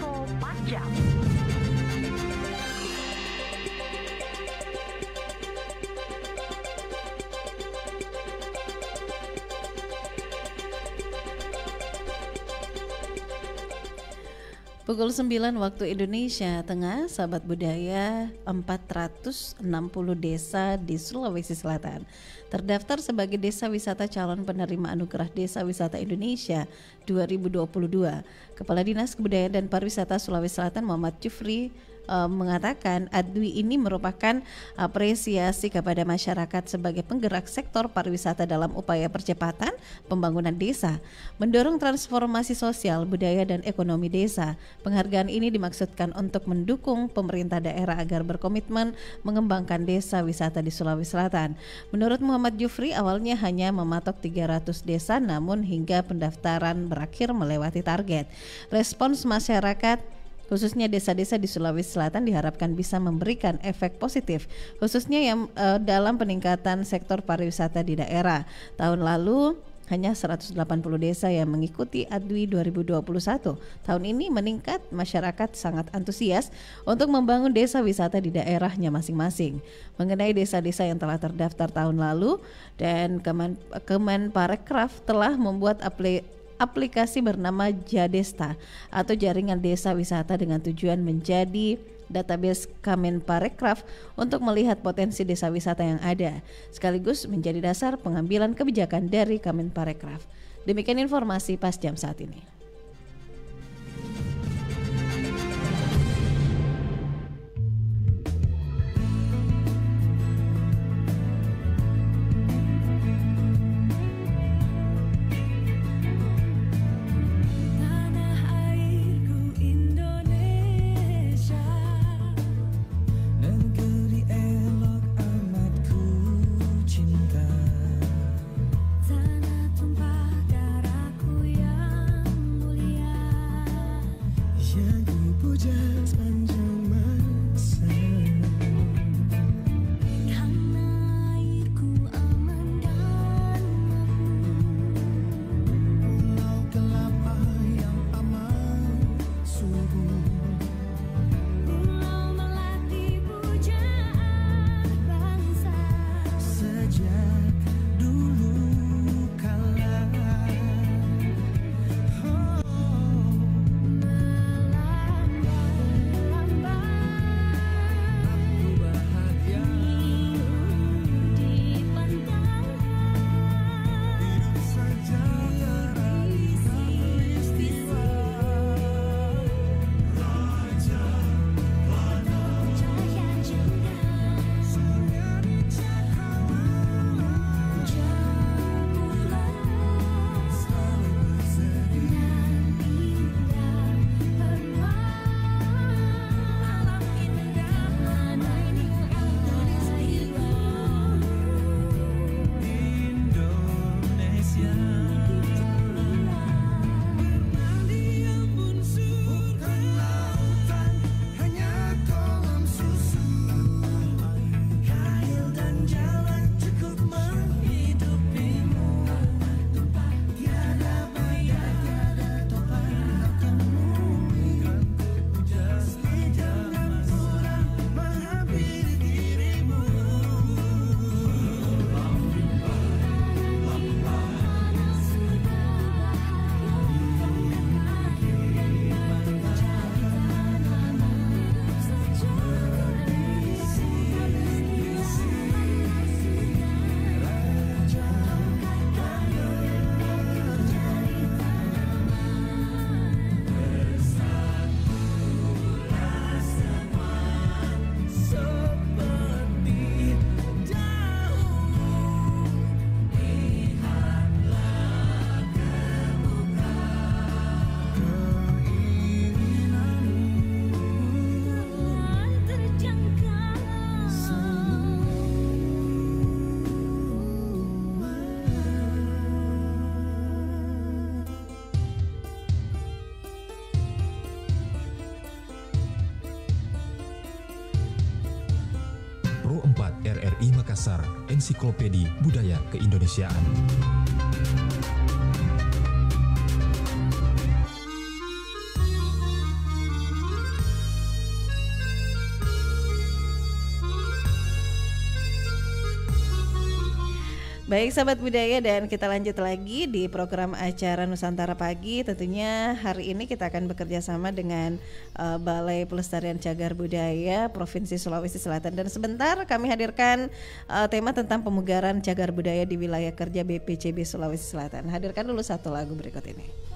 pas Pukul 9 waktu Indonesia Tengah, sahabat budaya 460 desa di Sulawesi Selatan terdaftar sebagai desa wisata calon penerima anugerah Desa Wisata Indonesia 2022. Kepala Dinas Kebudayaan dan Pariwisata Sulawesi Selatan Muhammad Jufri uh, mengatakan Adwi ini merupakan apresiasi kepada masyarakat sebagai penggerak sektor pariwisata dalam upaya percepatan pembangunan desa, mendorong transformasi sosial, budaya dan ekonomi desa. Penghargaan ini dimaksudkan untuk mendukung pemerintah daerah agar berkomitmen mengembangkan desa wisata di Sulawesi Selatan. Menurut Muhammad Jufri awalnya hanya mematok 300 desa namun hingga pendaftaran berakhir melewati target. Respons masyarakat khususnya desa-desa di Sulawesi Selatan diharapkan bisa memberikan efek positif khususnya yang uh, dalam peningkatan sektor pariwisata di daerah. Tahun lalu hanya 180 desa yang mengikuti ADWI 2021. Tahun ini meningkat, masyarakat sangat antusias untuk membangun desa wisata di daerahnya masing-masing. Mengenai desa-desa yang telah terdaftar tahun lalu dan Kemen Kemenparekraf telah membuat aplikasi aplikasi bernama Jadesta atau Jaringan Desa Wisata dengan tujuan menjadi database Kemenparekraf untuk melihat potensi desa wisata yang ada, sekaligus menjadi dasar pengambilan kebijakan dari Kemenparekraf. Demikian informasi pas jam saat ini. Ensiklopedi Budaya Keindonesiaan. Baik sahabat budaya dan kita lanjut lagi di program acara Nusantara Pagi. Tentunya hari ini kita akan bekerja sama dengan uh, Balai Pelestarian Cagar Budaya Provinsi Sulawesi Selatan dan sebentar kami hadirkan uh, tema tentang pemugaran cagar budaya di wilayah kerja BPCB Sulawesi Selatan. Hadirkan dulu satu lagu berikut ini.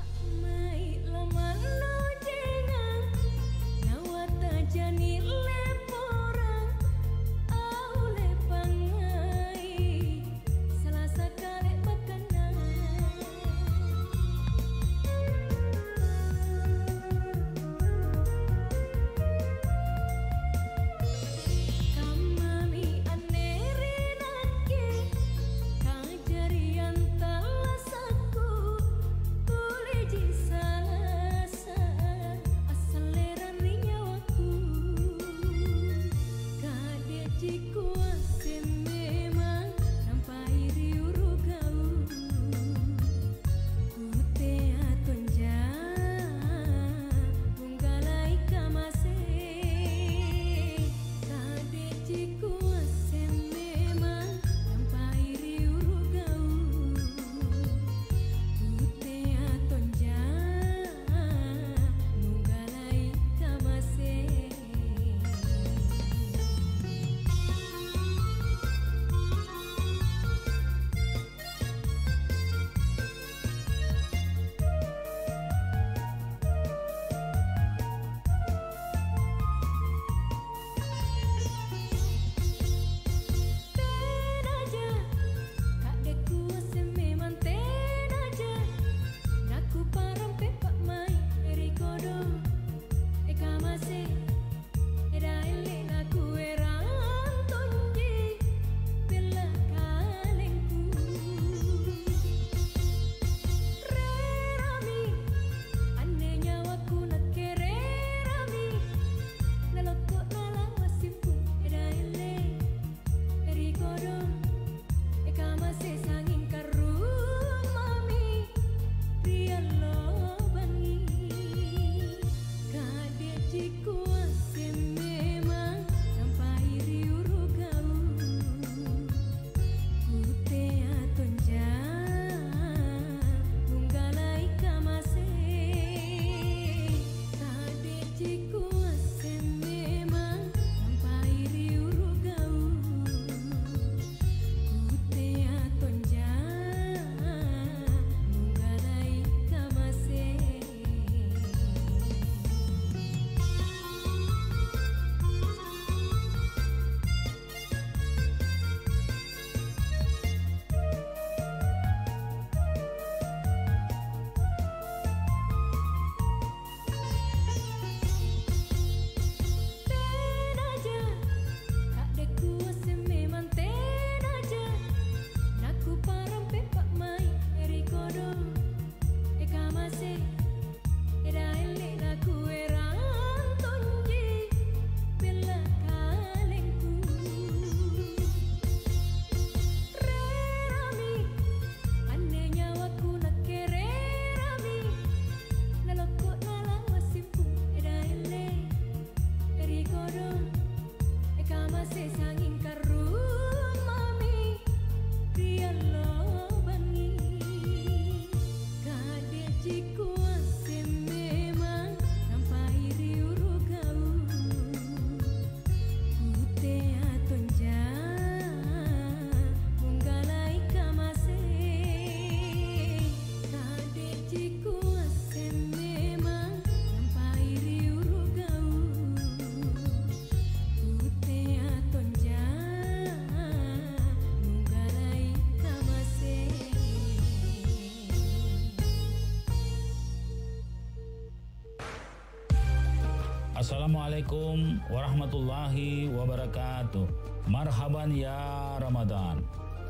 Assalamualaikum warahmatullahi wabarakatuh. Marhaban ya Ramadan.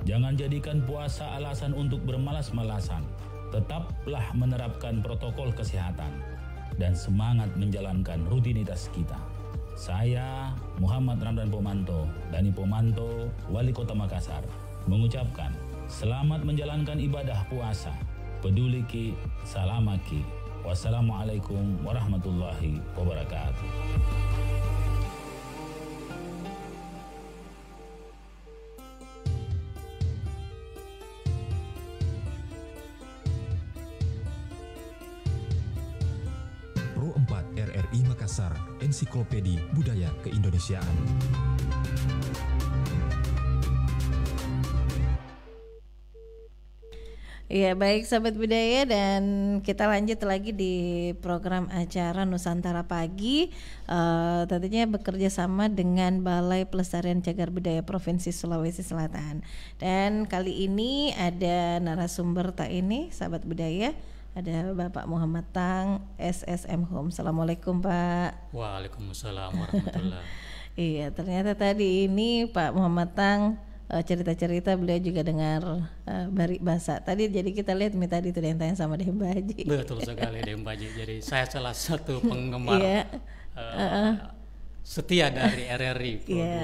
Jangan jadikan puasa alasan untuk bermalas-malasan. Tetaplah menerapkan protokol kesehatan dan semangat menjalankan rutinitas kita. Saya Muhammad Ramdan Pomanto, Dani Pomanto, Wali Kota Makassar, mengucapkan selamat menjalankan ibadah puasa. Peduliki, salamaki, Wassalamualaikum warahmatullahi wabarakatuh. Pro 4 RRI Makassar, Ensiklopedi Budaya Keindonesiaan. Ya baik sahabat budaya dan kita lanjut lagi di program acara Nusantara Pagi uh, tentunya bekerja sama dengan Balai Pelestarian Cagar Budaya Provinsi Sulawesi Selatan dan kali ini ada narasumber tak ini sahabat budaya ada Bapak Muhammad Tang SSM Home. Assalamualaikum Pak. Waalaikumsalam warahmatullahi. iya ternyata tadi ini Pak Muhammad Tang cerita-cerita beliau juga dengar uh, bari bahasa. Tadi jadi kita lihat nih tadi itu yang tanya sama Dem Baji. Betul sekali Dem Baji. Jadi saya salah satu penggemar Iya. uh, uh, setia dari RRI Pro Iya,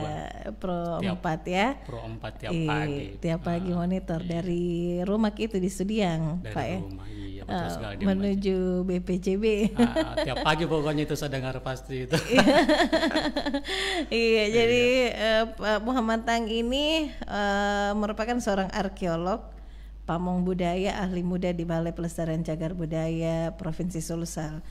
2. Pro Tiap- 4 ya. Pro 4 tiap Iya, pagi. tiap pagi monitor dari rumah itu di Sudiang, Dari Pak ya. rumah. Iya betul Eh, sekali Dem Baji. menuju BPJB. Ah, tiap pagi pokoknya itu saya dengar pasti itu. iya, jadi eh, Pak Muhammad Tang ini eh, merupakan seorang arkeolog, pamong budaya, ahli muda di Balai Pelestarian Cagar Budaya Provinsi Sulsel.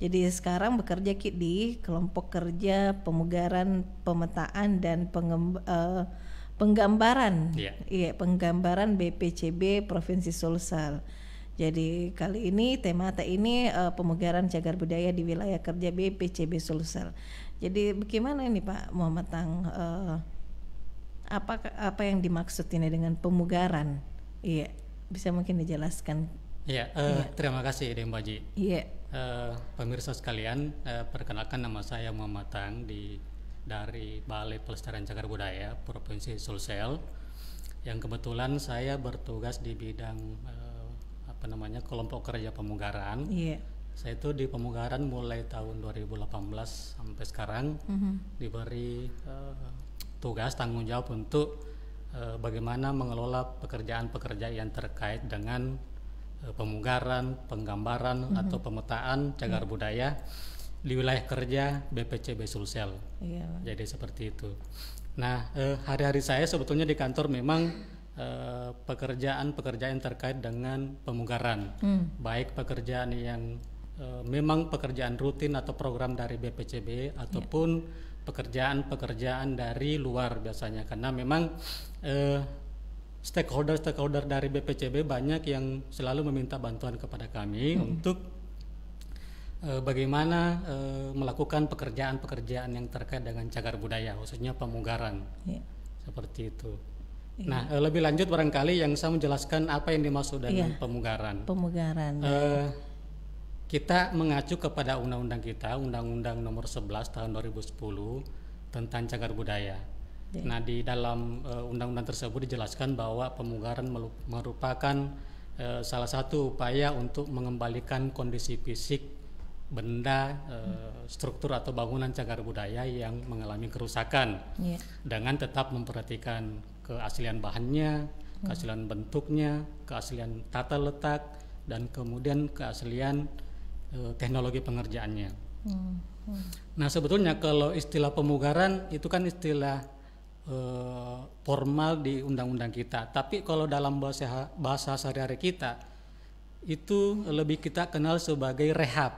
Jadi sekarang bekerja ki di kelompok kerja pemugaran, pemetaan dan pengem- eh, penggambaran. Iya. Iya, penggambaran BPCB Provinsi Sulsel. Jadi kali ini tema ta ini eh, pemugaran cagar budaya di wilayah kerja BPCB Sulsel. Jadi bagaimana ini Pak Muhammad Tang eh, apa apa yang dimaksud ini dengan pemugaran? Iya, bisa mungkin dijelaskan. Iya, eh, terima kasih Dem Baji. Iya. Eh, pemirsa sekalian, eh, perkenalkan nama saya Muhammad Tang di dari Balai Pelestarian Cagar Budaya Provinsi Sulsel. Yang kebetulan saya bertugas di bidang eh, apa namanya kelompok kerja pemugaran. Iya. Saya itu di pemugaran mulai tahun 2018 sampai sekarang diberi eh, tugas tanggung jawab untuk eh, bagaimana mengelola pekerjaan-pekerjaan yang terkait dengan pemugaran, penggambaran atau pemetaan cagar budaya di wilayah kerja BPCB Sulsel. Iya. Jadi seperti itu. Nah, eh, hari-hari saya sebetulnya di kantor memang eh, pekerjaan-pekerjaan terkait dengan pemugaran, baik pekerjaan yang eh, memang pekerjaan rutin atau program dari BPCB ataupun pekerjaan-pekerjaan dari luar biasanya, karena memang eh, stakeholder-stakeholder dari BPCB banyak yang selalu meminta bantuan kepada kami untuk eh, bagaimana eh, melakukan pekerjaan-pekerjaan yang terkait dengan cagar budaya, khususnya pemugaran, Iya. seperti itu. Nah, eh, lebih lanjut barangkali yang saya menjelaskan apa yang dimaksud dengan Iya. pemugaran. Pemugaran. Eh, kita mengacu kepada undang-undang kita, Undang-Undang Nomor 11 Tahun 2010 tentang cagar budaya. Nah, di dalam eh, undang-undang tersebut dijelaskan bahwa pemugaran merupakan eh, salah satu upaya untuk mengembalikan kondisi fisik benda, eh, struktur atau bangunan cagar budaya yang mengalami kerusakan Iya. dengan tetap memperhatikan keaslian bahannya, keaslian bentuknya, keaslian tata letak, dan kemudian keaslian eh, teknologi pengerjaannya. Hmm. Nah sebetulnya kalau istilah pemugaran itu kan istilah eh, formal di undang-undang kita, tapi kalau dalam bahasa bahasa sehari-hari kita itu lebih kita kenal sebagai rehab.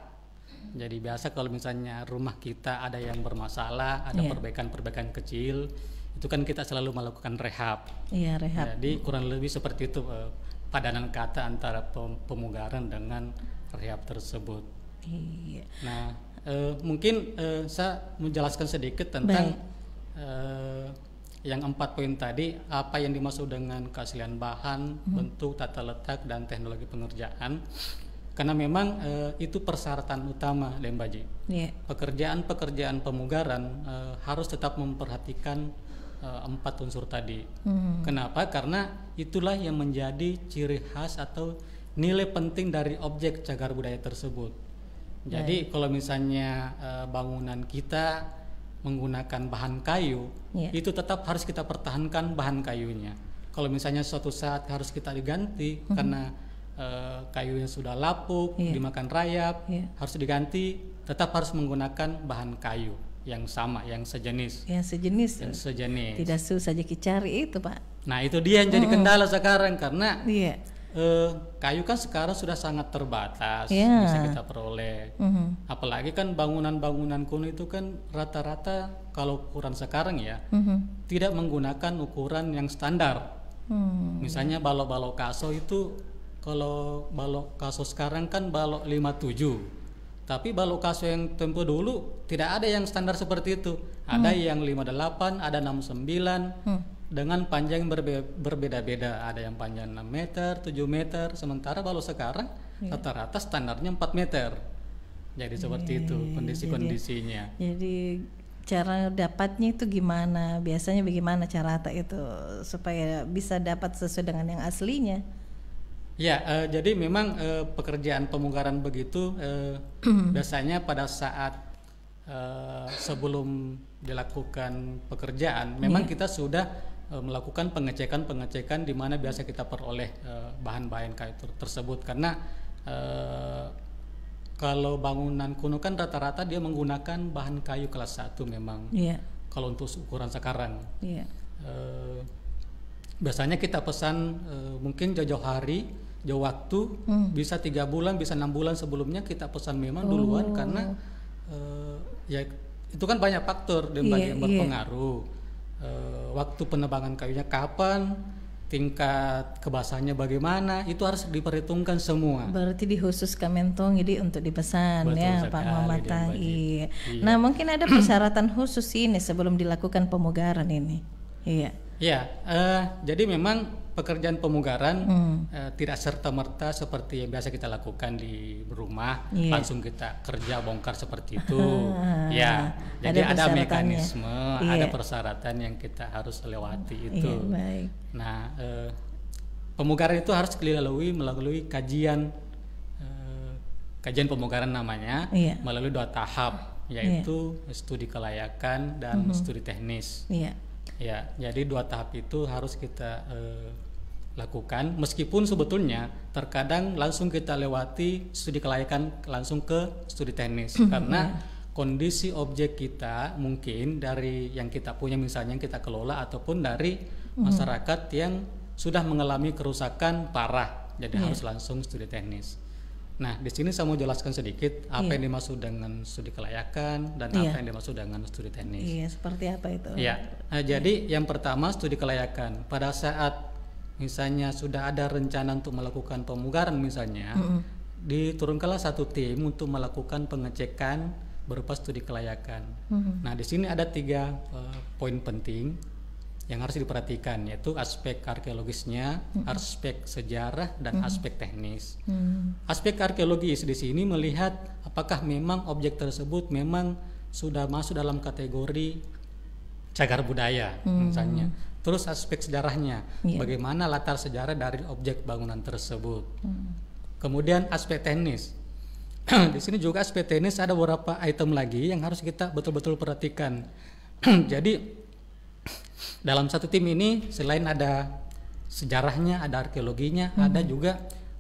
Jadi biasa kalau misalnya rumah kita ada yang bermasalah, ada Iya. perbaikan-perbaikan kecil, itu kan kita selalu melakukan rehab. Iya, rehab. Jadi kurang lebih seperti itu eh, padanan kata antara pem- pemugaran dengan rehab tersebut. Iya. Nah, eh, mungkin eh, saya menjelaskan sedikit tentang eh, yang empat poin tadi, apa yang dimaksud dengan keaslian bahan, bentuk, tata letak, dan teknologi pengerjaan. Karena memang eh, itu persyaratan utama, Lembaji. Iya. Pekerjaan-pekerjaan pemugaran eh, harus tetap memperhatikan eh, empat unsur tadi. Hmm. Kenapa? Karena itulah yang menjadi ciri khas atau nilai penting dari objek cagar budaya tersebut. Jadi kalau misalnya eh, bangunan kita menggunakan bahan kayu, Iya. itu tetap harus kita pertahankan bahan kayunya. Kalau misalnya suatu saat harus kita diganti karena eh, kayunya sudah lapuk, Iya. dimakan rayap, Iya. harus diganti, tetap harus menggunakan bahan kayu yang sama, yang sejenis, Yang sejenis. yang sejenis. Tidak susah saja dicari itu, Pak. Nah itu dia yang jadi kendala sekarang karena Iya. Eh, kayu kan sekarang sudah sangat terbatas Iya. bisa kita peroleh. Mhm. Apalagi kan bangunan-bangunan kuno itu kan rata-rata kalau ukuran sekarang ya Mhm. tidak menggunakan ukuran yang standar. Hmm. Misalnya balok-balok kaso itu kalau balok kaso sekarang kan balok 57. Tapi balok kaso yang tempo dulu tidak ada yang standar seperti itu. Ada yang 58, ada 69 Hmm. Dengan panjang berbe- berbeda-beda. Ada yang panjang 6 meter, 7 meter. Sementara balok sekarang rata-rata standarnya 4 meter. Jadi seperti itu kondisi-kondisinya. Jadi cara dapatnya itu gimana? Biasanya bagaimana cara atak itu supaya bisa dapat sesuai dengan yang aslinya? Ya, eh, jadi memang eh, pekerjaan pemugaran begitu eh, biasanya pada saat eh, sebelum dilakukan pekerjaan, memang kita sudah melakukan pengecekan-pengecekan di mana biasa kita peroleh eh, bahan-bahan kayu ter- tersebut. Karena eh, kalau bangunan kuno kan rata-rata dia menggunakan bahan kayu kelas 1 memang. Iya, Kalau untuk ukuran sekarang. Iya. Eh, biasanya kita pesan eh, mungkin jauh-jauh hari jauh waktu bisa tiga bulan bisa enam bulan sebelumnya kita pesan memang duluan karena eh, ya itu kan banyak faktor dan Iya, banyak yang iya. berpengaruh. Eh, waktu penebangan kayunya kapan tingkat kebasahannya bagaimana itu harus diperhitungkan semua Berarti di khusus Kamentong jadi untuk dipesan Betul ya Pak sekali, Muhammad bagi. Iya. Iya. Nah mungkin ada persyaratan khusus ini sebelum dilakukan pemugaran ini. Iya. Ya, eh, jadi memang pekerjaan pemugaran Hmm. eh, tidak serta merta seperti yang biasa kita lakukan di rumah, Iya. langsung kita kerja bongkar seperti itu. Ah, ya, jadi ada, persyaratannya. mekanisme, Iya. ada persyaratan yang kita harus lewati itu. Iya, baik. Nah, eh, pemugaran itu harus dilalui melalui kajian eh, kajian pemugaran namanya, Iya. melalui dua tahap, yaitu studi kelayakan dan studi teknis. Iya. Ya, jadi dua tahap itu harus kita eh, lakukan. Meskipun sebetulnya terkadang langsung kita lewati studi kelayakan langsung ke studi teknis karena kondisi objek kita mungkin dari yang kita punya misalnya yang kita kelola ataupun dari masyarakat yang sudah mengalami kerusakan parah. Jadi harus langsung studi teknis. Nah, di sini saya mau jelaskan sedikit apa yang dimaksud dengan studi kelayakan dan Iya. apa yang dimaksud dengan studi teknis. Iya, seperti apa itu? Ya, nah, jadi yang pertama studi kelayakan. Pada saat misalnya sudah ada rencana untuk melakukan pemugaran misalnya, diturunkanlah satu tim untuk melakukan pengecekan berupa studi kelayakan. Nah, di sini ada tiga eh, poin penting yang harus diperhatikan yaitu aspek arkeologisnya, aspek sejarah dan aspek teknis. Hmm. Aspek arkeologis di sini melihat apakah memang objek tersebut memang sudah masuk dalam kategori cagar budaya misalnya. Terus aspek sejarahnya, Iya. bagaimana latar sejarah dari objek bangunan tersebut. Hmm. Kemudian aspek teknis. di sini juga aspek teknis ada beberapa item lagi yang harus kita betul-betul perhatikan. Jadi dalam satu tim ini selain ada sejarahnya, ada arkeologinya, ada juga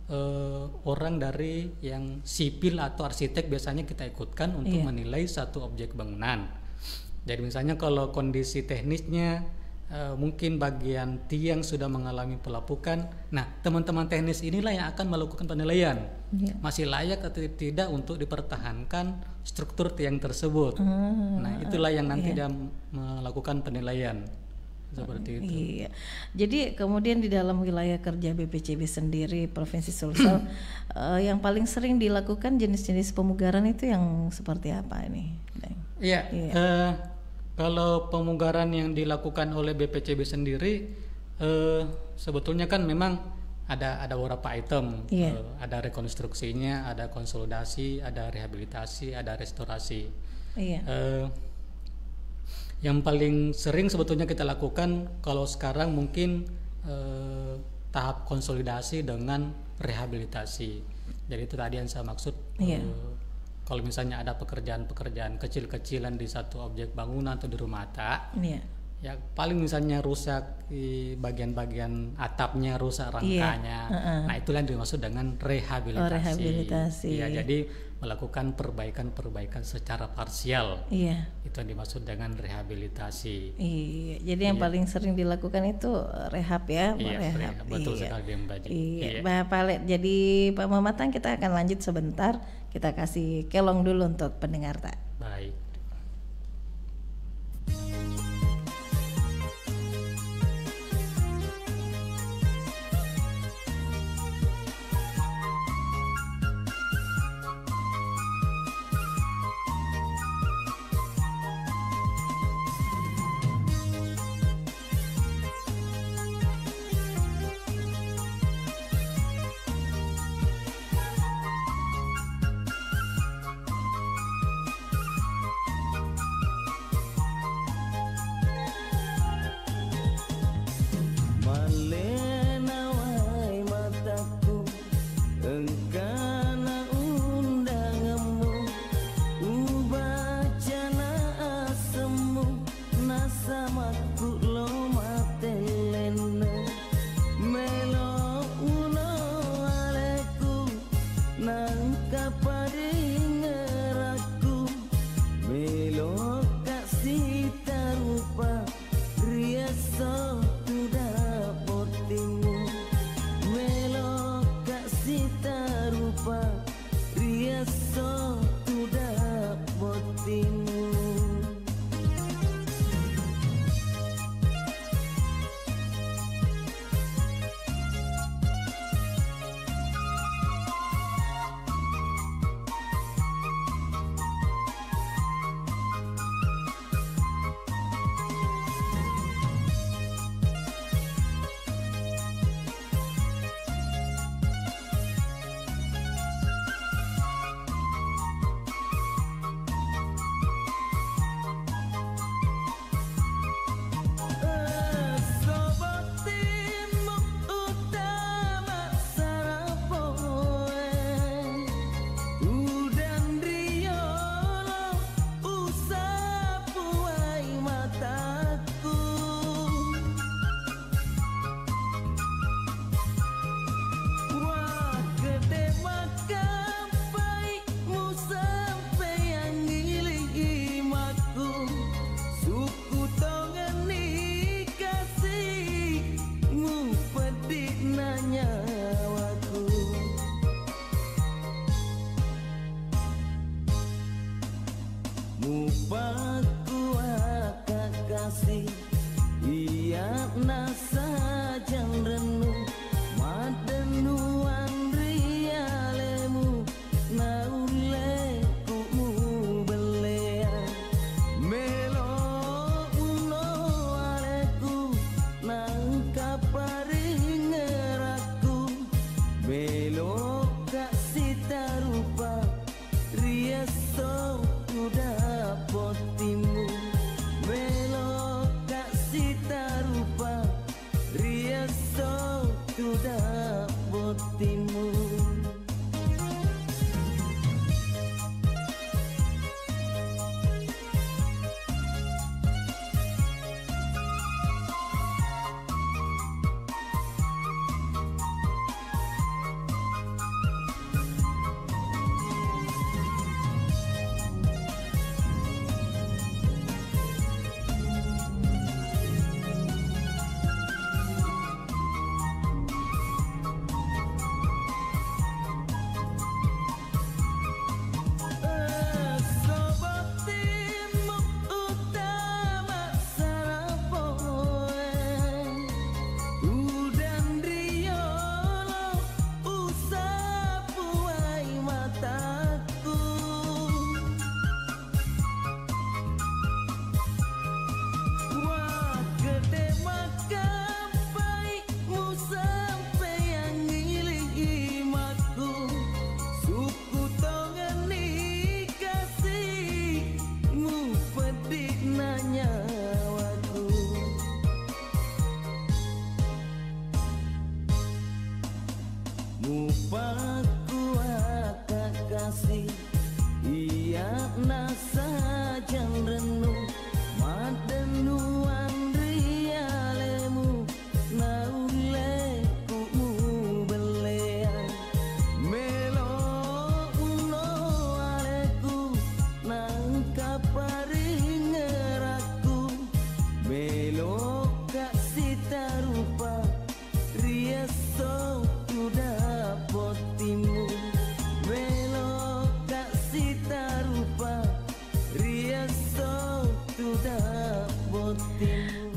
eh, orang dari yang sipil atau arsitek biasanya kita ikutkan untuk Iya. menilai satu objek bangunan. Jadi misalnya kalau kondisi teknisnya eh, mungkin bagian tiang sudah mengalami pelapukan, nah teman-teman teknis inilah yang akan melakukan penilaian Iya. masih layak atau tidak untuk dipertahankan struktur tiang tersebut. Ah, Nah itulah yang nanti dia melakukan penilaian seperti itu. Iya. Jadi kemudian di dalam wilayah kerja BPCB sendiri Provinsi Sulsel eh, yang paling sering dilakukan jenis-jenis pemugaran itu yang seperti apa ini? Iya, Iya. eh, kalau pemugaran yang dilakukan oleh BPCB sendiri, eh, sebetulnya kan memang ada ada beberapa item, Iya. Eh, ada rekonstruksinya, ada konsolidasi, ada rehabilitasi, ada restorasi. Iya. Eh, yang paling sering sebetulnya kita lakukan kalau sekarang mungkin eh, tahap konsolidasi dengan rehabilitasi. Jadi itu tadi yang saya maksud. Iya. eh, kalau misalnya ada pekerjaan-pekerjaan kecil-kecilan di satu objek bangunan atau di rumah tak, Iya. Ya paling misalnya rusak di bagian-bagian atapnya rusak Iya, rangkanya heeh. nah itulah yang dimaksud dengan rehabilitasi Oh, rehabilitasi. Iya, jadi melakukan perbaikan-perbaikan secara parsial Iya. itu yang dimaksud dengan rehabilitasi Iya, jadi yang paling sering dilakukan itu eh, rehab ya, Iya, rehab. rehab. Betul sekali, Mbak. Iya, Iya. Bapak Le, jadi Pak Mamatang kita akan lanjut sebentar. Kita kasih kelong dulu untuk pendengar tak. baik Nangka paringeraku Melo kasih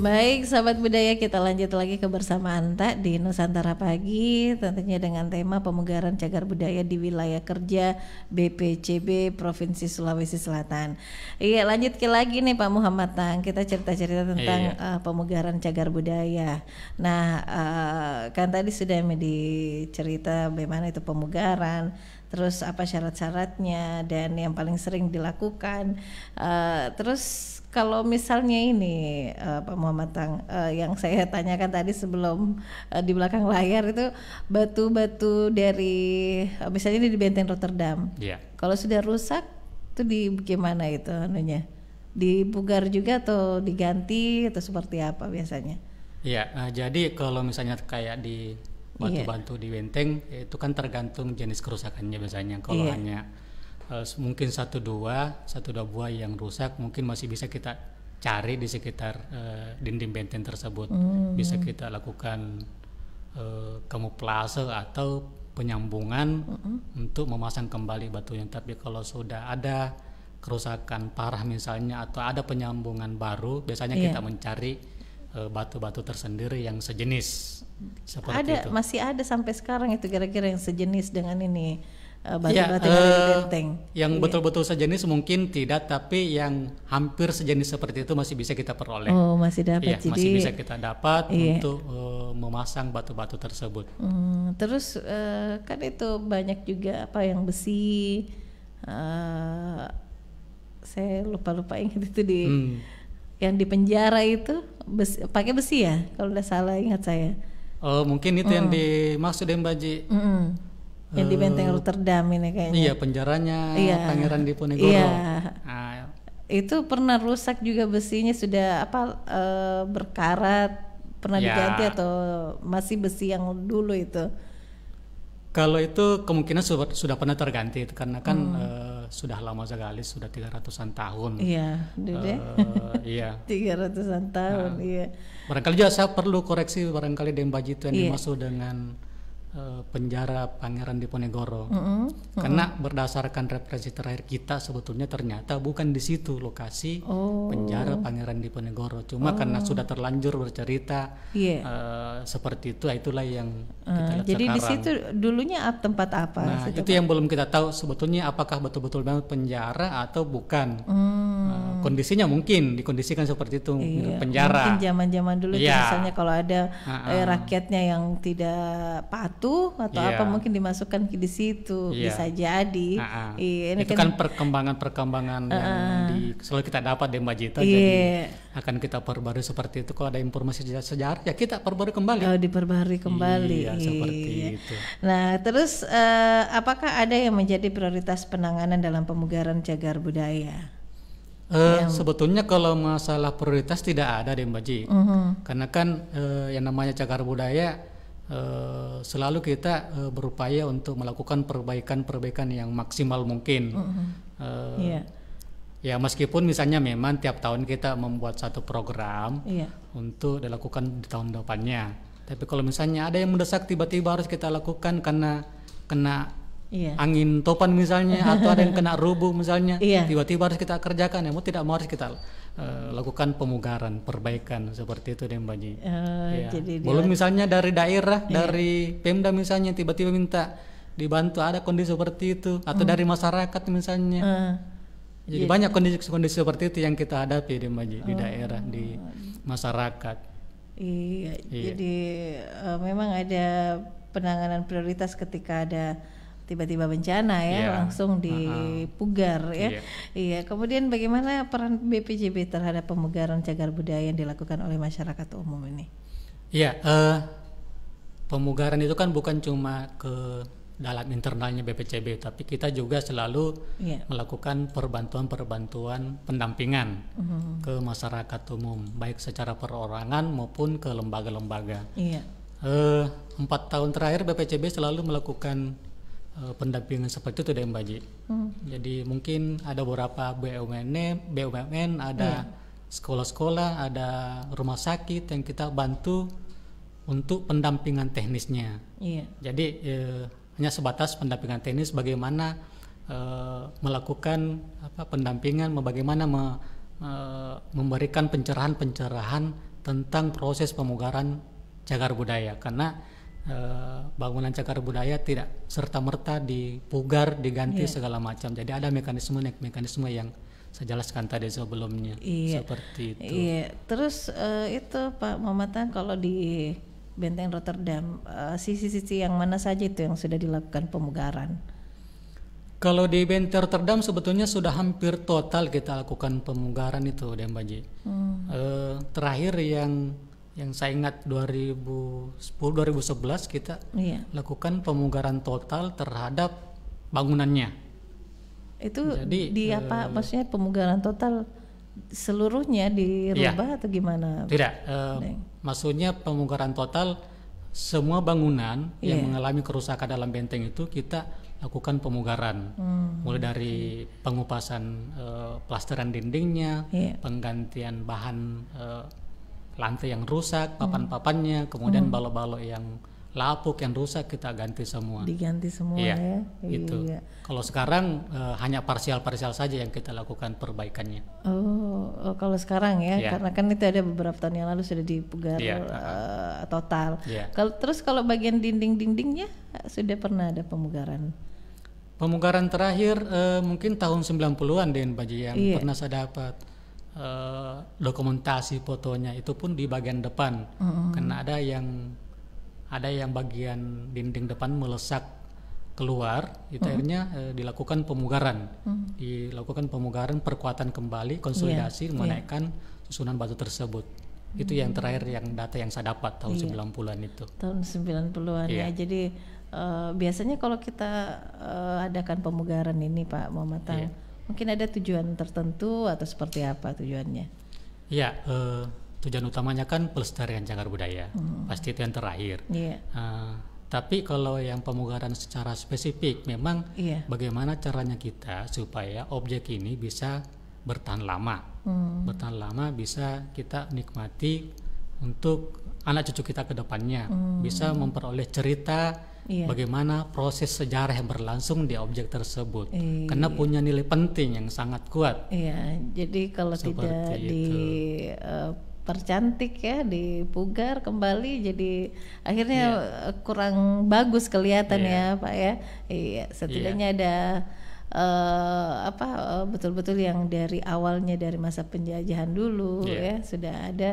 Baik, sahabat budaya kita lanjut lagi kebersamaan tak di Nusantara Pagi tentunya dengan tema pemugaran cagar budaya di wilayah kerja BPCB Provinsi Sulawesi Selatan. Iya, lanjut ke lagi nih Pak Muhammad Tang. Kita cerita-cerita tentang Iya. uh, pemugaran cagar budaya. Nah, uh, kan tadi sudah dicerita bagaimana itu pemugaran, terus apa syarat-syaratnya dan yang paling sering dilakukan. Uh, terus kalau misalnya ini uh, Pak Muhammad Tang uh, yang saya tanyakan tadi sebelum uh, di belakang layar itu batu-batu dari uh, misalnya ini di Benteng Rotterdam. Iya. Kalau sudah rusak itu di gimana itu anunya? Dipugar juga atau diganti atau seperti apa biasanya? Iya, jadi kalau misalnya kayak di batu-batu di benteng itu kan tergantung jenis kerusakannya biasanya. Kalau Iya. hanya s- mungkin satu dua, satu dua buah yang rusak mungkin masih bisa kita cari di sekitar eh, dinding benteng tersebut. Bisa kita lakukan eh, kamuflase atau penyambungan untuk memasang kembali batunya. Tapi kalau sudah ada kerusakan parah misalnya atau ada penyambungan baru, biasanya Iya. kita mencari batu-batu tersendiri yang sejenis seperti ada itu. masih ada sampai sekarang itu kira-kira yang sejenis dengan ini uh, Ya, batu-batu yang ada di eh, benteng. Yang Iya. betul-betul sejenis mungkin tidak, tapi yang hampir sejenis seperti itu masih bisa kita peroleh. Oh masih dapat Iya, jadi. masih bisa kita dapat Iya. untuk eh, memasang batu-batu tersebut. Hmm, terus eh, kan itu banyak juga apa yang besi. eh, saya lupa-lupa ingat itu di Hmm. yang di penjara itu besi, pakai besi ya kalau udah salah ingat saya. Oh, mungkin itu Hmm. yang dimaksud Mbaji. Mm-mm. Yang di benteng Rotterdam ini kayaknya. Iya, penjaranya Iya. Pangeran Diponegoro. Iya. Nah, Itu pernah rusak juga besinya sudah apa eh, berkarat pernah Ya. diganti atau masih besi yang dulu itu? kalau itu kemungkinan sudah, sudah pernah terganti karena kan Hmm. Sudah lama sekali, sudah 300-an tahun. Iya. Eh, iya. Tiga ratusan tahun, iya. Barangkali juga saya perlu koreksi barangkali Dembaji itu yang Iya. dimaksud dengan penjara Pangeran Diponegoro. Mm-mm. Karena berdasarkan referensi terakhir kita sebetulnya ternyata bukan di situ lokasi Oh. penjara Pangeran Diponegoro. Cuma karena sudah terlanjur bercerita Iya. eh, seperti itu, itulah yang kita Eh, lihat jadi di sekarang. situ dulunya tempat apa? Nah, situ, itu yang belum kita tahu sebetulnya apakah betul-betul memang penjara atau bukan. Hmm, Eh, kondisinya mungkin dikondisikan seperti itu iya. penjara. Mungkin zaman-zaman dulu tuh Iya. misalnya kalau ada Ha-ha. eh, rakyatnya yang tidak patuh atau Iya. apa mungkin dimasukkan ke di situ Iya. bisa jadi. Ah, ah. Iya, ini itu kan perkembangan-perkembangan yang di, selalu kita dapat di Majita Iya. jadi akan kita perbarui seperti itu kalau ada informasi sejarah, ya kita perbarui kembali Oh, diperbaharui kembali. Iya, seperti Iya. itu. Nah, terus eh, apakah ada yang menjadi prioritas penanganan dalam pemugaran cagar budaya? Eh, sebetulnya kalau masalah prioritas tidak ada deh Mbak Ji Mhm. karena kan eh, yang namanya cagar budaya eh, selalu kita eh, berupaya untuk melakukan perbaikan-perbaikan yang maksimal mungkin Eh, Iya. ya meskipun misalnya memang tiap tahun kita membuat satu program Iya. untuk dilakukan di tahun depannya. Tapi kalau misalnya ada yang mendesak tiba-tiba harus kita lakukan karena kena Iya. angin topan misalnya atau ada yang kena rubuh misalnya, Iya. tiba-tiba harus kita kerjakan ya mau tidak mau harus kita eh, lakukan pemugaran, perbaikan seperti itu deh Mbak Ji. Eh, Iya. jadi dia- Belum misalnya dari daerah, dari Pemda misalnya tiba-tiba minta dibantu ada kondisi seperti itu atau dari masyarakat misalnya. eh, Jadi banyak kondisi-kondisi seperti itu yang kita hadapi di Maji, Oh. di daerah, di masyarakat. Iya, Iya. jadi eh, memang ada penanganan prioritas ketika ada tiba-tiba bencana ya, Iya. langsung dipugar ya. Iya. Iya. Kemudian bagaimana peran BPJB terhadap pemugaran cagar budaya yang dilakukan oleh masyarakat umum ini? Iya, eh, pemugaran itu kan bukan cuma ke dalam internalnya BPCB, tapi kita juga selalu Iya. melakukan perbantuan-perbantuan pendampingan Mhm. ke masyarakat umum, baik secara perorangan maupun ke lembaga-lembaga. Iya. Eh, empat tahun terakhir BPCB selalu melakukan eh, pendampingan seperti itu deh Mbak Ji. Hmm. Jadi mungkin ada beberapa BUMN, BUMN, ada sekolah-sekolah, ada rumah sakit yang kita bantu untuk pendampingan teknisnya. Iya. Jadi eh, hanya sebatas pendampingan teknis bagaimana eh, melakukan apa pendampingan, bagaimana me- eh, memberikan pencerahan-pencerahan tentang proses pemugaran cagar budaya karena eh, bangunan cagar budaya tidak serta merta dipugar diganti segala macam jadi ada mekanisme mekanisme yang saya jelaskan tadi sebelumnya Iya. seperti itu Iya, terus eh, itu Pak Mamatang kalau di Benteng Rotterdam eh, sisi-sisi yang mana saja itu yang sudah dilakukan pemugaran? Kalau di Benteng Rotterdam sebetulnya sudah hampir total kita lakukan pemugaran itu, Dembaji. Eh, terakhir yang yang saya ingat 2010 2011 kita Iya. lakukan pemugaran total terhadap bangunannya. Itu Jadi, di apa maksudnya pemugaran total seluruhnya dirubah atau gimana? Tidak, eh, maksudnya pemugaran total semua bangunan yang mengalami kerusakan dalam benteng itu kita lakukan pemugaran, mulai dari pengupasan eh, plasteran dindingnya, Iya. penggantian bahan eh, lantai yang rusak, papan-papannya, kemudian balok-balok yang lapuk yang rusak kita ganti semua. Diganti semua Iya, ya. gitu. Iya. Kalau sekarang eh, hanya parsial-parsial saja yang kita lakukan perbaikannya. Oh, oh, kalau sekarang ya, Iya. karena kan itu ada beberapa tahun yang lalu sudah dipugar Iya, eh, total. Iya. Kalau terus kalau bagian dinding-dindingnya sudah pernah ada pemugaran. Pemugaran terakhir eh, mungkin tahun 90-an Den Baji yang Iya. pernah saya dapat eh, dokumentasi fotonya itu pun di bagian depan. Karena ada yang ada yang bagian dinding depan melesak keluar itu akhirnya eh, dilakukan pemugaran. Dilakukan pemugaran perkuatan kembali konsolidasi menaikkan susunan batu tersebut. Itu yang terakhir yang data yang saya dapat tahun 90-an itu. Tahun 90-an ya. Iya. Jadi eh, biasanya kalau kita eh, adakan pemugaran ini Pak Muhammatang, Iya. Mungkin ada tujuan tertentu atau seperti apa tujuannya? Ya, eh, tujuan utamanya kan pelestarian cagar budaya. Pasti itu yang terakhir. Iya. Eh, tapi kalau yang pemugaran secara spesifik, memang Iya. bagaimana caranya kita supaya objek ini bisa bertahan lama, Hmm. bertahan lama bisa kita nikmati untuk anak cucu kita ke depannya, bisa memperoleh cerita Iya. bagaimana proses sejarah yang berlangsung di objek tersebut, Iya. karena punya nilai penting yang sangat kuat. Iya, jadi kalau Seperti tidak itu. di eh, percantik ya, dipugar kembali jadi akhirnya Iya. kurang bagus kelihatan ya, Pak ya. Iya, setidaknya ada eh, apa eh, betul-betul yang dari awalnya dari masa penjajahan dulu Iya. ya sudah ada.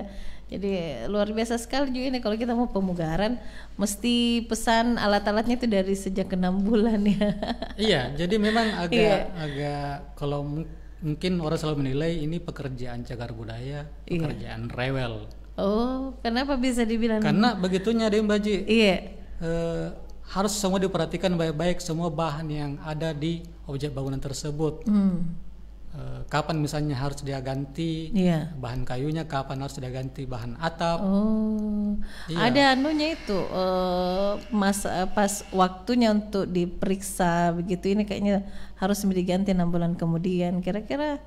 Jadi luar biasa sekali juga ini kalau kita mau pemugaran mesti pesan alat-alatnya itu dari sejak enam bulan ya. Iya, jadi memang agak Iya. agak kalau mung- mungkin orang selalu menilai ini pekerjaan cagar budaya, Iya. pekerjaan rewel. Oh, kenapa bisa dibilang? Karena begitunya deh Mbak Ji, Iya. eh, harus semua diperhatikan baik-baik semua bahan yang ada di objek bangunan tersebut. Hmm. Eh, kapan misalnya harus dia ganti Iya. bahan kayunya, kapan harus dia ganti bahan atap. Oh, Iya. ada anunya itu eh, mas eh, pas waktunya untuk diperiksa begitu ini kayaknya harus diganti enam bulan kemudian. Kira-kira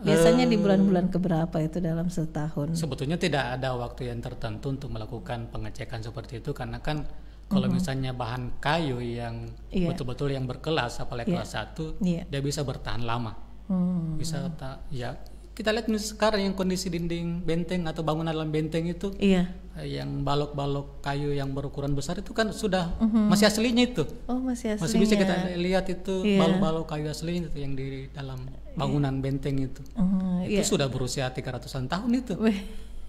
biasanya di bulan-bulan keberapa itu dalam setahun? Sebetulnya tidak ada waktu yang tertentu untuk melakukan pengecekan seperti itu karena kan kalau misalnya bahan kayu yang. Iya. betul-betul yang berkelas apalagi kelas 1 Iya. dia bisa bertahan lama. Hmm. Bisa tak ya kita lihat sekarang yang kondisi dinding benteng atau bangunan dalam benteng itu Iya. eh, yang balok-balok kayu yang berukuran besar itu kan sudah masih aslinya itu. Oh masih Masih bisa kita aslinya. lihat itu Iya. balok-balok kayu aslinya itu yang di dalam bangunan benteng itu. Hmm, Itu iya. sudah berusia 300-an tahun itu.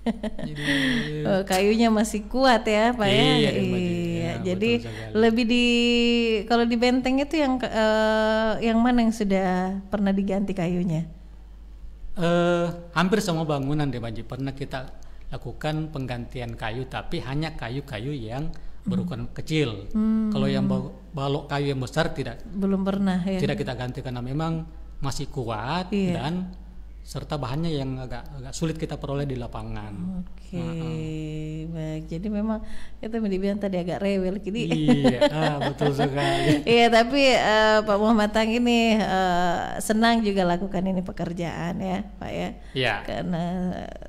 Oh, kayunya masih kuat ya pak ya. Iya, Ji. Iya, Ya, jadi lebih di kalau di benteng itu yang eh, yang mana yang sudah pernah diganti kayunya? Eh, hampir semua bangunan deh Banji pernah kita lakukan penggantian kayu tapi hanya kayu-kayu yang berukuran kecil. Kalau yang ba- balok kayu yang besar tidak Belum pernah ya. tidak kita ganti karena memang masih kuat Iya. dan serta bahannya yang agak agak sulit kita peroleh di lapangan. Oke, baik. Jadi memang itu yang dibilang tadi agak rewel gini. iya, ah, betul sekali. Iya, tapi eh, Pak Muhammad Tang ini eh, senang juga lakukan ini pekerjaan ya, Pak ya. Iya. Karena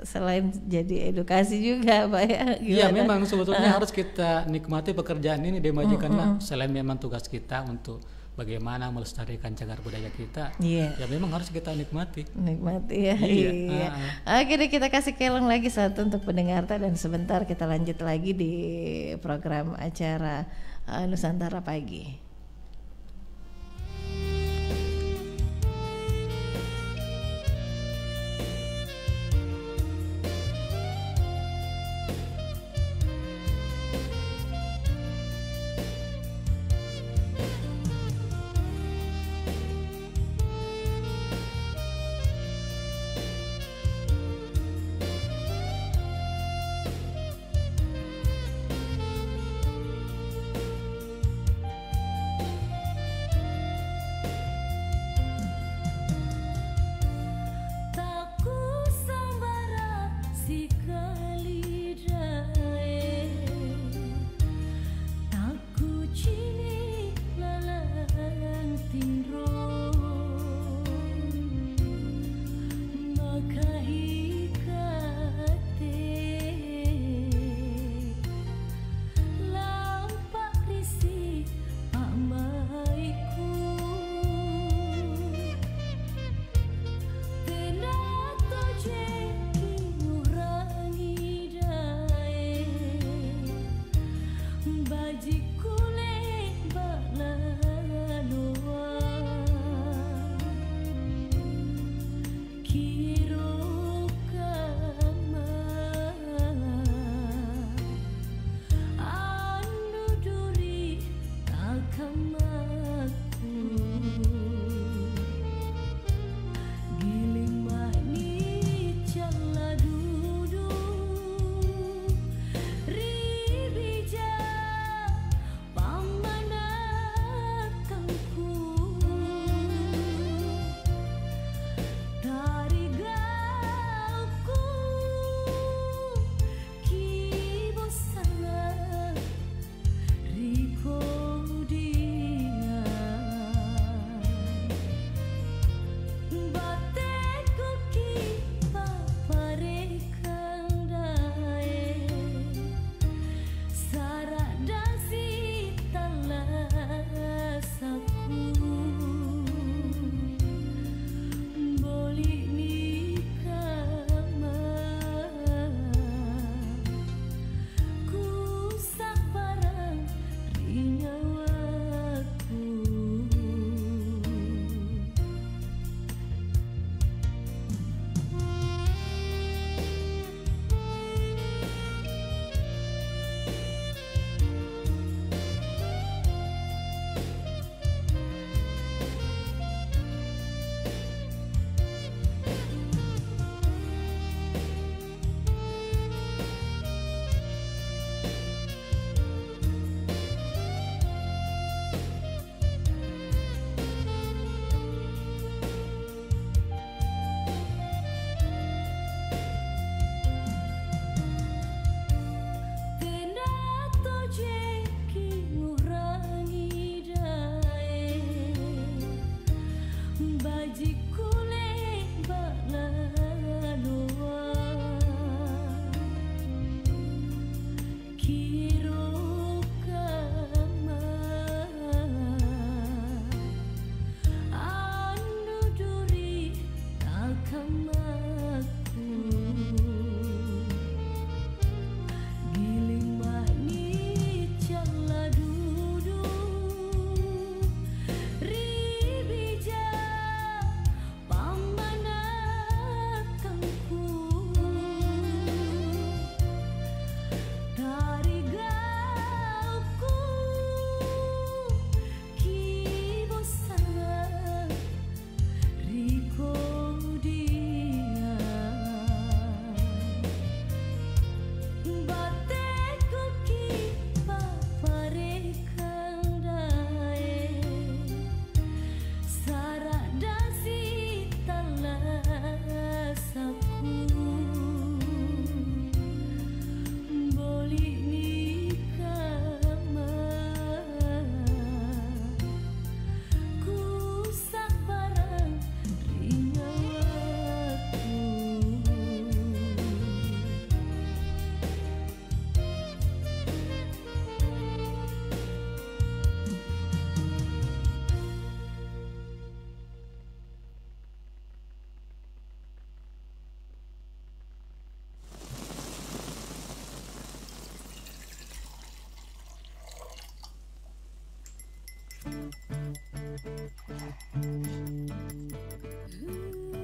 selain jadi edukasi juga, Pak ya. Iya, memang sebetulnya harus kita nikmati pekerjaan ini deh Maji karena selain memang tugas kita untuk bagaimana melestarikan cagar budaya kita Iya. ya memang harus kita nikmati Nikmati ya. Iya, Iya. ah, Oke deh kita kasih keleng lagi satu untuk pendengarta dan sebentar kita lanjut lagi di program acara uh, Nusantara pagi.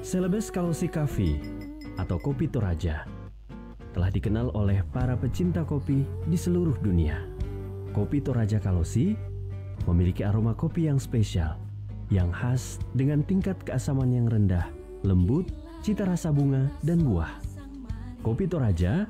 Celebes Kalosi Coffee atau Kopi Toraja telah dikenal oleh para pecinta kopi di seluruh dunia. Kopi Toraja Kalosi memiliki aroma kopi yang spesial, yang khas dengan tingkat keasaman yang rendah, lembut, cita rasa bunga, dan buah. Kopi Toraja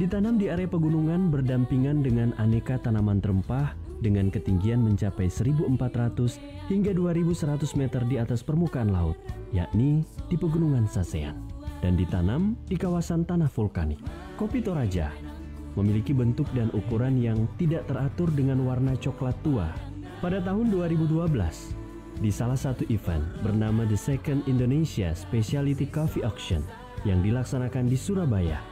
ditanam di area pegunungan berdampingan dengan aneka tanaman rempah dengan ketinggian mencapai 1400 hingga 2100 meter di atas permukaan laut, yakni di pegunungan Sasean dan ditanam di kawasan tanah vulkanik. Kopi Toraja memiliki bentuk dan ukuran yang tidak teratur dengan warna coklat tua. Pada tahun 2012, di salah satu event bernama The Second Indonesia Specialty Coffee Auction yang dilaksanakan di Surabaya,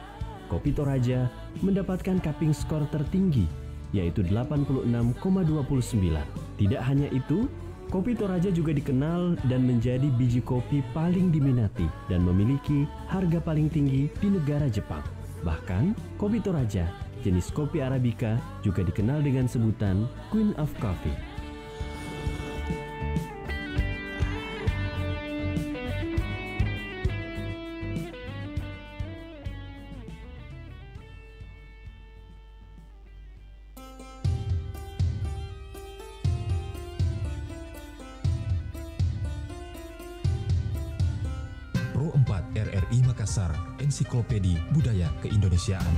Kopi Toraja mendapatkan cupping skor tertinggi yaitu 86,29. Tidak hanya itu, kopi Toraja juga dikenal dan menjadi biji kopi paling diminati dan memiliki harga paling tinggi di negara Jepang. Bahkan, kopi Toraja jenis kopi Arabica juga dikenal dengan sebutan Queen of Coffee. Budaya Keindonesiaan.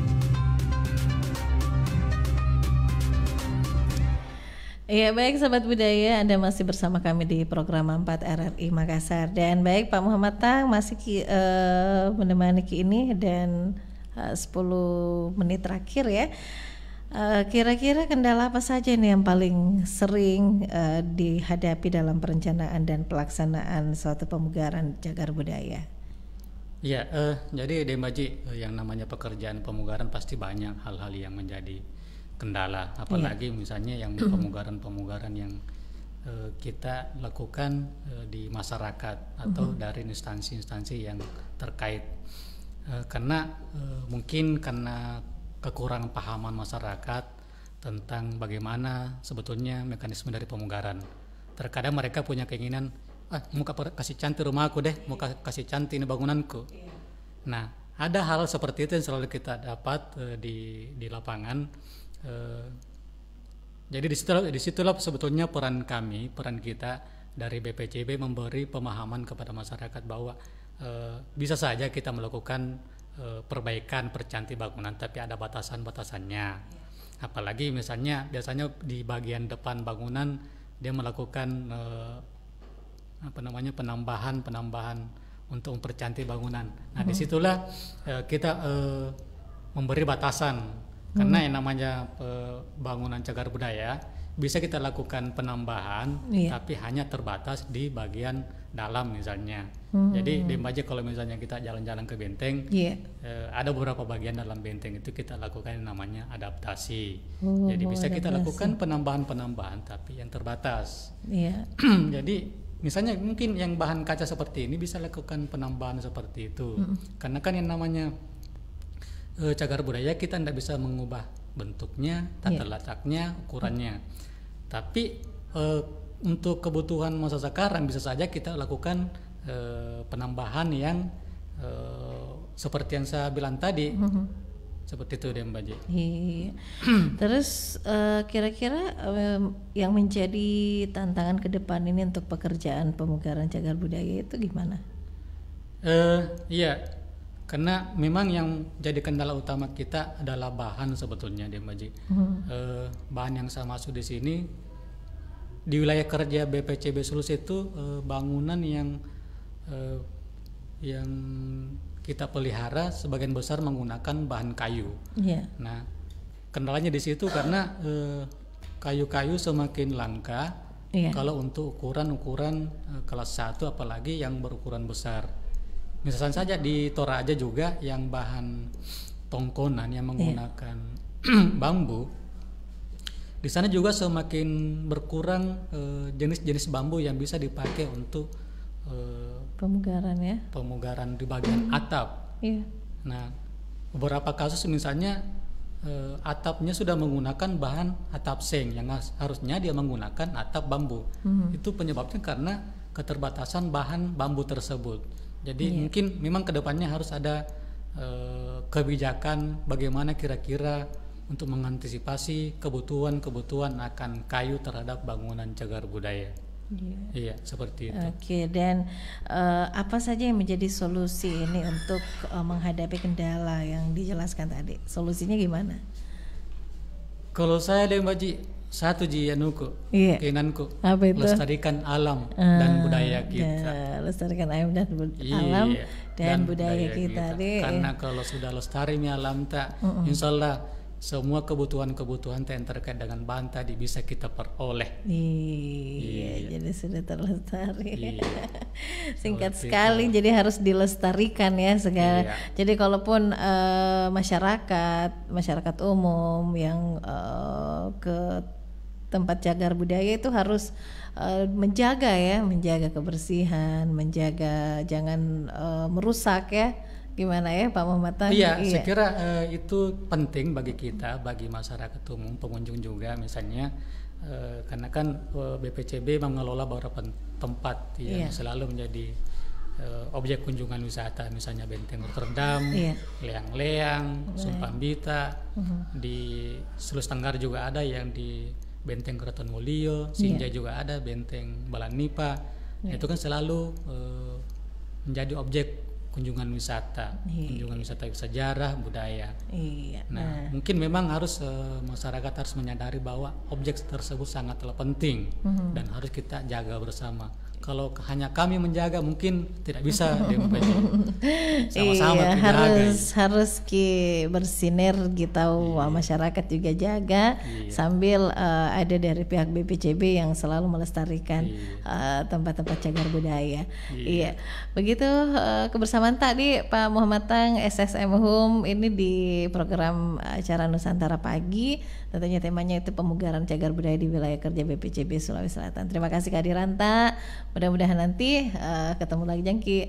Ya baik sahabat budaya Anda masih bersama kami di program 4 RRI Makassar dan baik Pak Muhammad Tang masih ki, eh, menemani Ki ini dan eh, 10 menit terakhir ya Eh, kira-kira kendala apa saja nih yang paling sering eh, dihadapi dalam perencanaan dan pelaksanaan suatu pemugaran cagar budaya? Iya, eh, jadi Dembaji eh, yang namanya pekerjaan pemugaran pasti banyak hal-hal yang menjadi kendala, apalagi misalnya yang pemugaran-pemugaran yang eh, kita lakukan eh, di masyarakat atau dari instansi-instansi yang terkait, Eh, karena eh, mungkin karena kekurangan pahaman masyarakat tentang bagaimana sebetulnya mekanisme dari pemugaran. Terkadang mereka punya keinginan, ah mau ka- kasih cantik rumahku deh, mau ka- kasih cantik ini bangunanku. Nah, ada hal seperti itu yang selalu kita dapat eh, di di lapangan. Eh, jadi di situlah, di situlah sebetulnya peran kami, peran kita dari BPCB memberi pemahaman kepada masyarakat bahwa eh, bisa saja kita melakukan eh, perbaikan percantik bangunan, tapi ada batasan-batasannya. Apalagi misalnya biasanya di bagian depan bangunan dia melakukan eh, apa namanya penambahan-penambahan untuk mempercantik bangunan. Nah di situlah eh, kita eh, memberi batasan karena yang namanya eh, bangunan cagar budaya bisa kita lakukan penambahan Iya. tapi hanya terbatas di bagian dalam misalnya. Jadi di Maje kalau misalnya kita jalan-jalan ke benteng Iya. eh, ada beberapa bagian dalam benteng itu kita lakukan yang namanya adaptasi. Oh, Jadi bisa kita adaptasi. lakukan penambahan-penambahan tapi yang terbatas. Iya. Jadi misalnya mungkin yang bahan kaca seperti ini bisa lakukan penambahan seperti itu. Karena kan yang namanya eh, cagar budaya kita tidak bisa mengubah bentuknya, tata Iya. letaknya, ukurannya. Tapi eh, untuk kebutuhan masa sekarang bisa saja kita lakukan eh, penambahan yang eh, seperti yang saya bilang tadi. Seperti itu deh Mbak. Iya. Terus eh, kira-kira em, yang menjadi tantangan ke depan ini untuk pekerjaan pemugaran cagar budaya itu gimana? Eh, iya, karena memang yang jadi kendala utama kita adalah bahan sebetulnya di Mbak Ji. Eh, bahan yang saya maksud di sini di wilayah kerja BPCB Sulus itu eh, bangunan yang eh, yang kita pelihara sebagian besar menggunakan bahan kayu. Iya. Nah, kendalanya di situ karena eh, kayu-kayu semakin langka Iya. kalau untuk ukuran-ukuran eh, kelas 1 apalagi yang berukuran besar. Misalnya saja di Toraja juga yang bahan tongkonan yang menggunakan bambu. Di sana juga semakin berkurang eh, jenis-jenis bambu yang bisa dipakai untuk eh, Pemugaran ya. pemugaran di bagian atap. Iya. Nah, beberapa kasus misalnya eh, atapnya sudah menggunakan bahan atap seng yang harusnya dia menggunakan atap bambu. Itu penyebabnya karena keterbatasan bahan bambu tersebut. Jadi mungkin memang ke depannya harus ada eh, kebijakan bagaimana kira-kira untuk mengantisipasi kebutuhan-kebutuhan akan kayu terhadap bangunan cagar budaya. Iya, seperti itu. Oke, dan eh, apa saja yang menjadi solusi ini untuk eh, menghadapi kendala yang dijelaskan tadi? Solusinya gimana? Kalau saya dan Mbak Ji, satu Ji anuku, Iya. keinginanku Apa itu? lestarikan alam dan budaya kita. Ya, lestarikan alam dan bud- Iya, alam dan, budaya, kita. Deh. Karena kalau sudah lestari mi alam tak, insya Allah semua kebutuhan-kebutuhan yang terkait dengan bahan tadi bisa kita peroleh. Iya, jadi sudah terlestari. Iya. Singkat Seperti sekali, jadi harus dilestarikan ya segala. Iya. Jadi kalaupun eh, masyarakat, masyarakat umum yang eh, ke tempat cagar budaya itu harus eh, menjaga ya, menjaga kebersihan, menjaga jangan eh, merusak ya. Gimana ya Pak Muhammad Tan? Iya, saya kira eh, itu penting bagi kita, bagi masyarakat umum, pengunjung juga misalnya, eh, karena kan eh, BPCB mengelola beberapa tempat yang Iya. selalu menjadi eh, objek kunjungan wisata, misalnya Benteng Rotterdam, Iya. Leang-Leang, Sumpambita, di Sulawesi Tenggara juga ada yang di Benteng Keraton Mulyo, Sinja juga ada Benteng Balanipa, itu kan selalu eh, menjadi objek kunjungan wisata, kunjungan wisata sejarah budaya. Iya. Nah, mungkin memang harus eh, masyarakat harus menyadari bahwa objek tersebut sangatlah penting dan harus kita jaga bersama. Kalau hanya kami menjaga mungkin tidak bisa DMPJ. Sama-sama iya, jaga. harus harus ki bersinergi tahu wah, masyarakat juga jaga sambil eh, ada dari pihak BPCB yang selalu melestarikan eh, tempat-tempat cagar budaya. Iya. Begitu eh, kebersamaan tadi Pak Muhammad Tang SSM Hum ini di program acara Nusantara Pagi tentunya temanya itu pemugaran cagar budaya di wilayah kerja BPCB Sulawesi Selatan. Terima kasih kehadiran Tak. Mudah-mudahan nanti eh, ketemu lagi Jangki.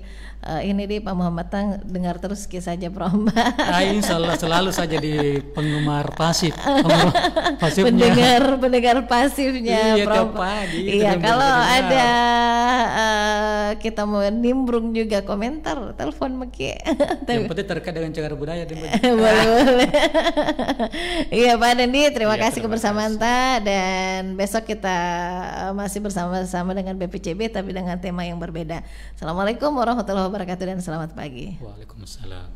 Eh, ini di Pak Muhammad Tang dengar terus kisah saja Promba. Ah, insya Allah selalu saja di penggemar pasif, penggemar pasifnya. pendengar pendengar pasifnya Iya, pagi Iya, kalau ada eh, kita mau nimbrung juga komentar, telepon Meki. Yang penting terkait dengan cagar budaya boleh boleh iya Pak Dendi terima Iya, kasih kebersamaan Ta dan besok kita masih bersama-sama dengan BPCB tapi dengan tema yang berbeda Assalamualaikum warahmatullahi wabarakatuh dan selamat pagi Waalaikumsalam.